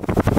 you